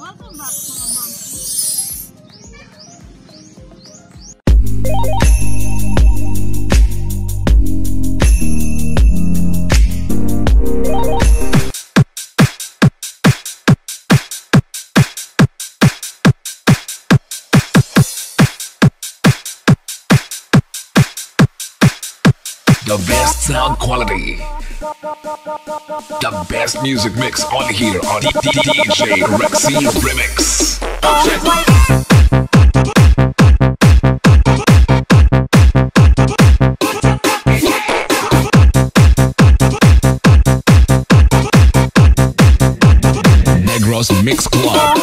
Welcome back mga ma'am. The best sound quality. The best music mix on here on DJ Rexy Remix. Negros Mix Club.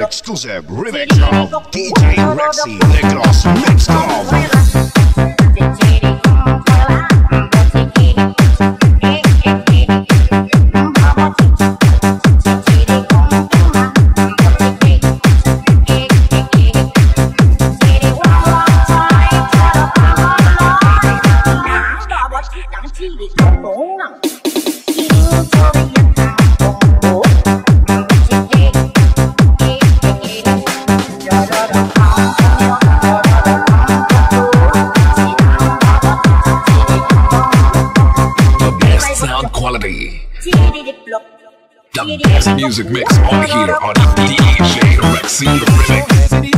Exclusive remix of DJ Rexy. Negros Mix quality. The best music mix on here on DJ Rexy Remix.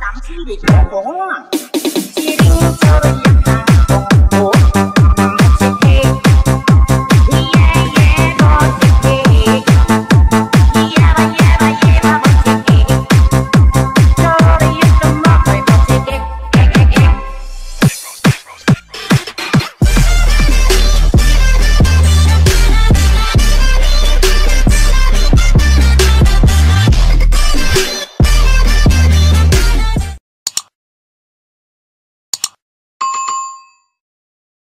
cảm để cho bỏ. Chỉ riêng cho